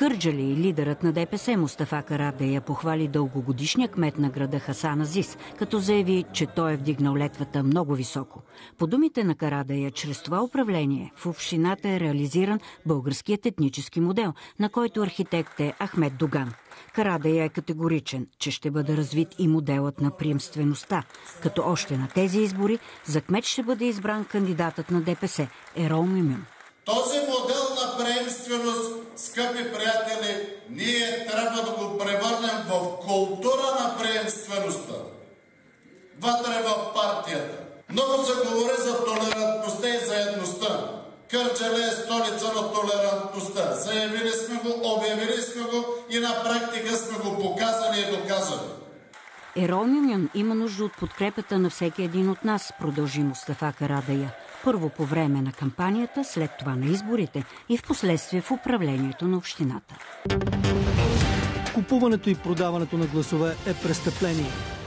Кърджали лидерът на ДПС Мустафа Карадея похвали дългогодишния кмет на града Хасан Азис, като заяви, че той е вдигнал летвата много високо. По думите на Карадея, чрез това управление в общината е реализиран българският етнически модел, на който архитект е Ахмед Доган. Карадея е категоричен, че ще бъде развит и моделът на приемствеността, като още на тези избори за кмет ще бъде избран кандидатът на ДПС Ерол Мимюн. Този модел на приемственост, скъпи трябва да го превърнем в култура на приемствеността. Вътре в партията. Много се говори за толерантността и заедността. Кърджале е столица на толерантността. Заявили сме го, обявили сме го и на практика сме го показали и доказали. Ерол Мюмюн има нужда от подкрепата на всеки един от нас, продължи Мустафа Карадая. Първо по време на кампанията, след това на изборите и в последствие в управлението на общината. Купуването и продаването на гласове е престъпление.